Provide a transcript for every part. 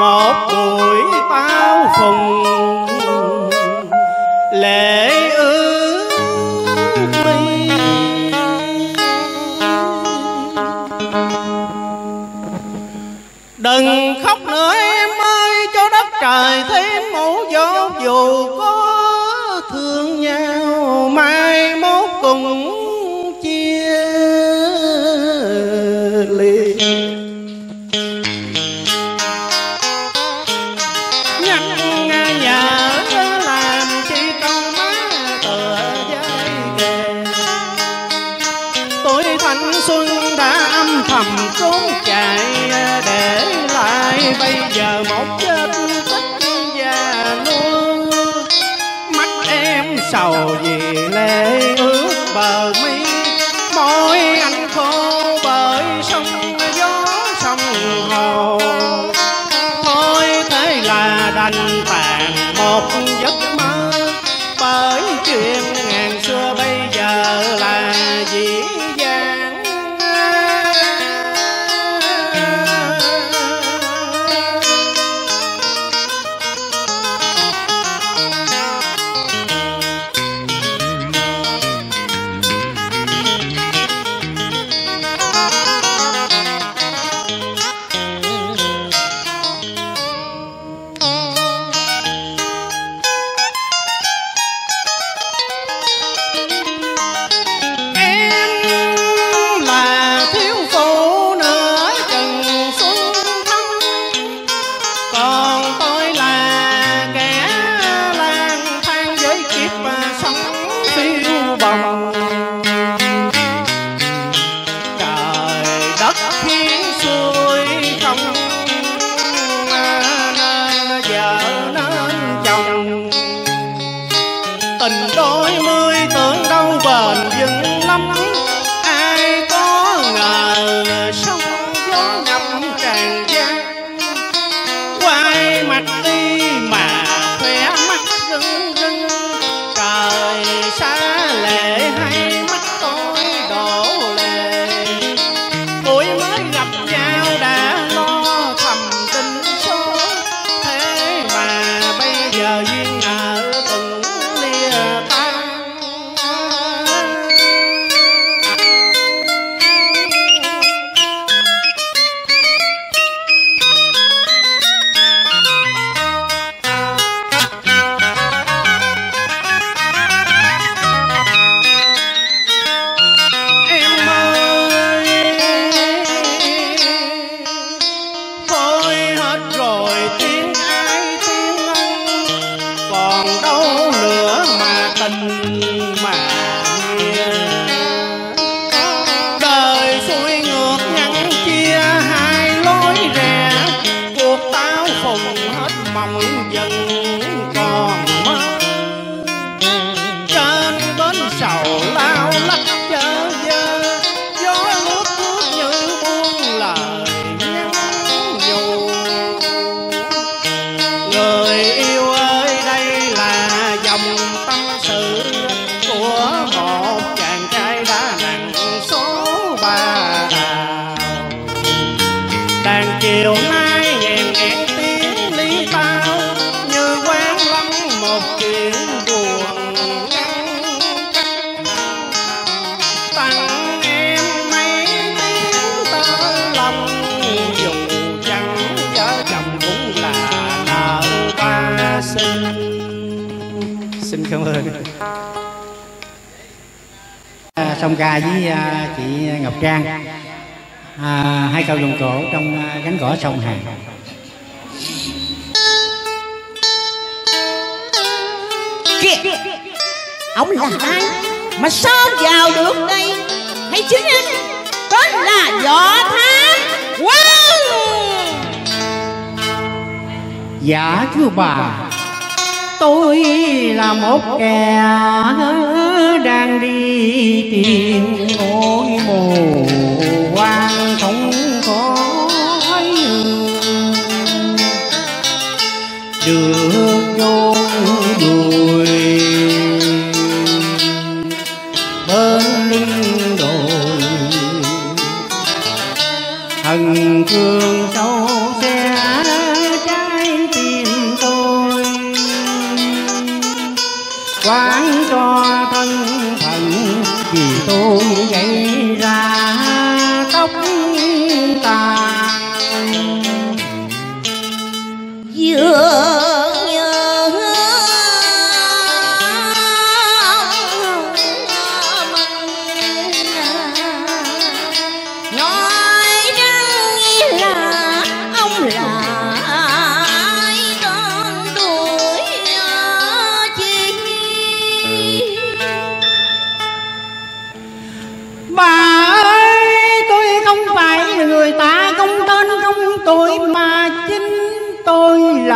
một buổi bao phùng. Lễ ước đừng khóc nữa em ơi cho đất trời thêm mũ vô dù có thương nhau, mai mốt cùng sầu gì lệ ước bờ mi thiên xuống À, song ca với à, chị Ngọc Trang. À, hai câu đồng cổ trong à, gánh gõ sông Hàn. Kìa ông là ai mà sao vào được đây? Hay chứ em là võ thái wow! Dạ thưa bà tôi là một kẻ đang đi tìm ngôi mồ quan không có được vô đùi bên linh đồi thần thương sâu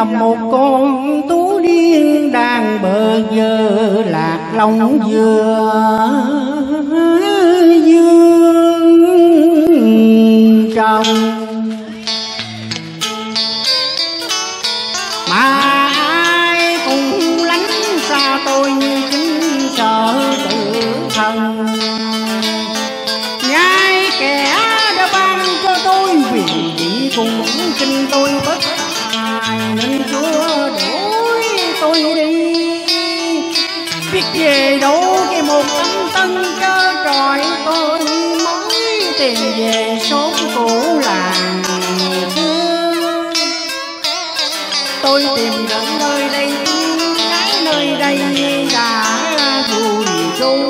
là một con tú điên đang bờ giờ lạc lòng dừa. Dương trong mà tôi đi. Biết về đâu cái một tấm tân cơ trọi tôi, mới tìm về số cũ làng tôi tìm đến nơi đây, cái nơi đây đã vui chung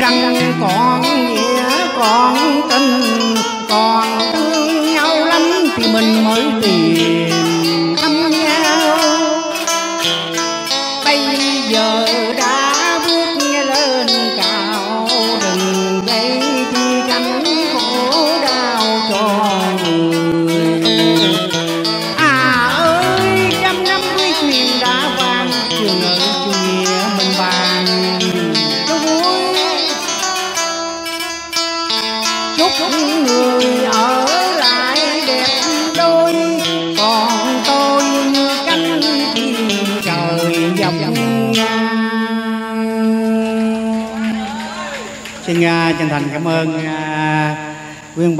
rằng còn nghĩa còn tình chúc người ở lại đẹp đôi còn tôi như cánh chim trời dọc ngang xin uh, chân thành cảm ơn à, nguyên quý